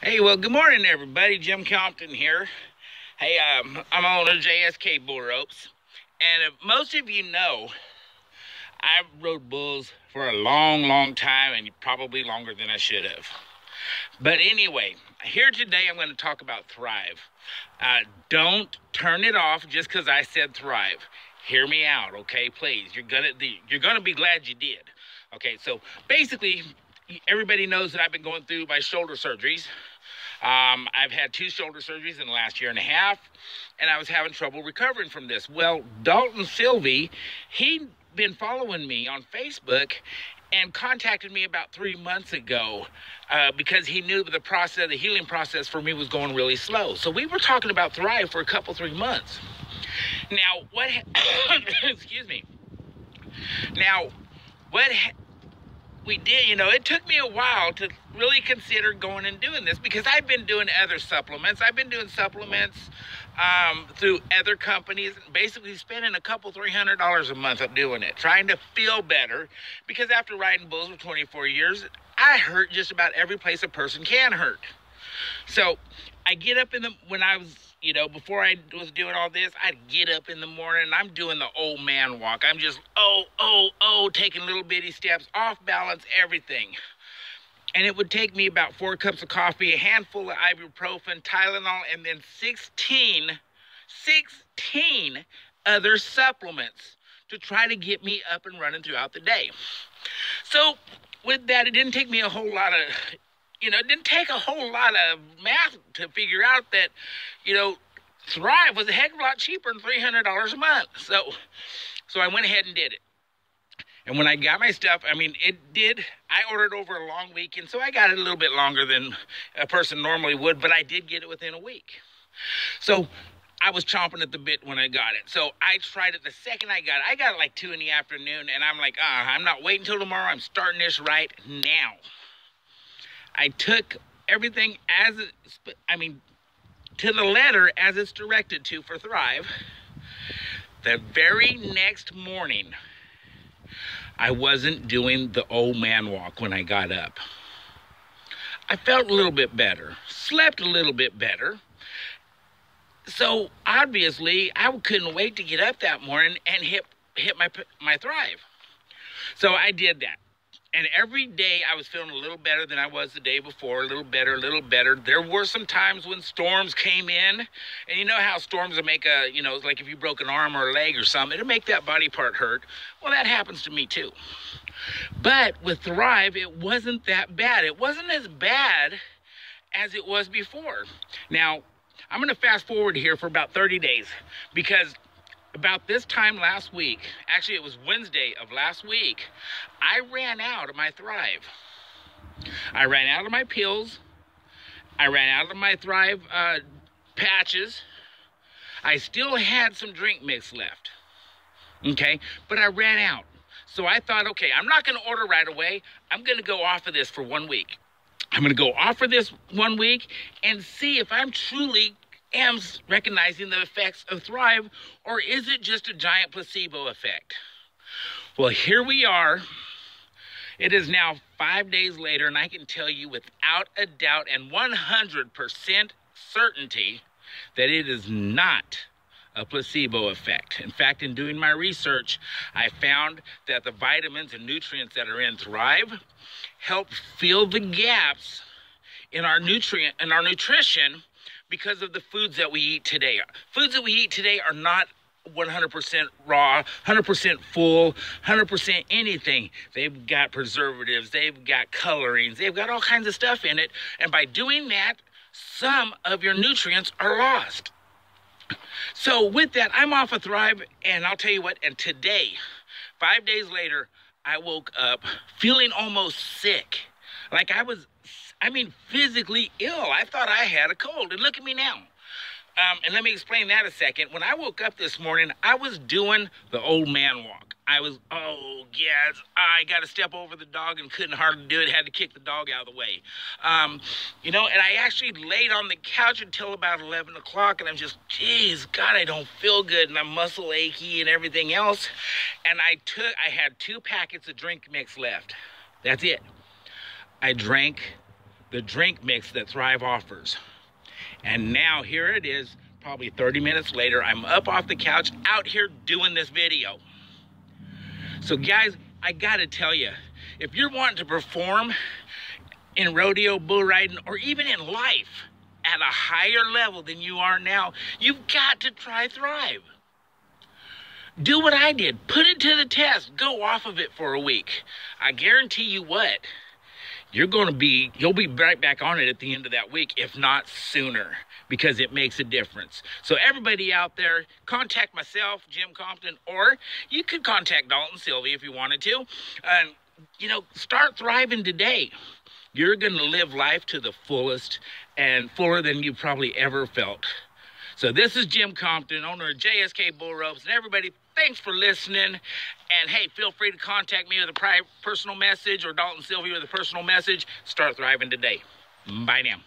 Hey, well, good morning, everybody. Jim Compton here. Hey, um, I'm owner of JSK Bull Ropes. And most of you know, I rode bulls for a long, long time and probably longer than I should have. But anyway, here today I'm going to talk about Thrive. Uh, don't turn it off just because I said Thrive. Hear me out, okay? Please, you're gonna you're gonna be glad you did. Okay, so basically, everybody knows that I've been going through my shoulder surgeries. Um, I've had two shoulder surgeries in the last year and a half, and I was having trouble recovering from this. Well, Dalton Sylvie, he'd been following me on Facebook and contacted me about three months ago uh, because he knew the process, the healing process for me was going really slow. So we were talking about Thrive for a couple, three months. Now, what, excuse me. Now, what we did, you know, it took me a while to really consider going and doing this because I've been doing other supplements. I've been doing supplements um, through other companies, basically spending a couple, three hundred dollars a month of doing it, trying to feel better. Because after riding bulls for 24 years, I hurt just about every place a person can hurt. So I get up in the when I was you know, before I was doing all this, I'd get up in the morning. I'm doing the old man walk. I'm just, oh, oh, oh, taking little bitty steps, off balance, everything. And it would take me about four cups of coffee, a handful of ibuprofen, Tylenol, and then 16, 16 other supplements to try to get me up and running throughout the day. So, with that, it didn't take me a whole lot of you know, it didn't take a whole lot of math to figure out that, you know, Thrive was a heck of a lot cheaper than three hundred dollars a month. So, so I went ahead and did it. And when I got my stuff, I mean, it did. I ordered over a long weekend, so I got it a little bit longer than a person normally would, but I did get it within a week. So I was chomping at the bit when I got it. So I tried it the second I got it. I got it like two in the afternoon, and I'm like, ah, uh, I'm not waiting until tomorrow. I'm starting this right now. I took everything as I mean, to the letter as it's directed to for Thrive. The very next morning, I wasn't doing the old man walk when I got up. I felt a little bit better, slept a little bit better. So obviously, I couldn't wait to get up that morning and hit hit my my Thrive. So I did that and every day I was feeling a little better than I was the day before, a little better, a little better. There were some times when storms came in, and you know how storms will make a, you know, like if you broke an arm or a leg or something, it'll make that body part hurt. Well, that happens to me too. But with Thrive, it wasn't that bad. It wasn't as bad as it was before. Now, I'm going to fast forward here for about 30 days because about this time last week, actually it was Wednesday of last week, I ran out of my Thrive. I ran out of my pills. I ran out of my Thrive uh, patches. I still had some drink mix left. Okay, but I ran out. So I thought, okay, I'm not going to order right away. I'm going to go off of this for one week. I'm going to go off of this one week and see if I'm truly am recognizing the effects of Thrive, or is it just a giant placebo effect? Well, here we are. It is now five days later, and I can tell you without a doubt and 100% certainty that it is not a placebo effect. In fact, in doing my research, I found that the vitamins and nutrients that are in Thrive help fill the gaps in our nutrient in our nutrition because of the foods that we eat today. Foods that we eat today are not 100% raw, 100% full, 100% anything. They've got preservatives, they've got colorings, they've got all kinds of stuff in it. And by doing that, some of your nutrients are lost. So, with that, I'm off of Thrive, and I'll tell you what, and today, five days later, I woke up feeling almost sick. Like I was I mean, physically ill. I thought I had a cold. And look at me now. Um, and let me explain that a second. When I woke up this morning, I was doing the old man walk. I was, oh, yes, I got to step over the dog and couldn't hardly do it. Had to kick the dog out of the way. Um, you know, and I actually laid on the couch until about 11 o'clock, and I'm just, geez, God, I don't feel good, and I'm muscle achy and everything else. And I took, I had two packets of drink mix left. That's it. I drank the drink mix that Thrive offers. And now here it is, probably 30 minutes later, I'm up off the couch out here doing this video. So guys, I gotta tell you, if you're wanting to perform in rodeo, bull riding, or even in life at a higher level than you are now, you've got to try Thrive. Do what I did. Put it to the test. Go off of it for a week. I guarantee you what, you're going to be, you'll be right back on it at the end of that week, if not sooner, because it makes a difference. So, everybody out there, contact myself, Jim Compton, or you could contact Dalton Sylvie if you wanted to. And, you know, start thriving today. You're going to live life to the fullest and fuller than you probably ever felt. So, this is Jim Compton, owner of JSK Bull Ropes, and everybody, thanks for listening. And hey, feel free to contact me with a private personal message or Dalton Sylvia with a personal message. Start thriving today. Bye now.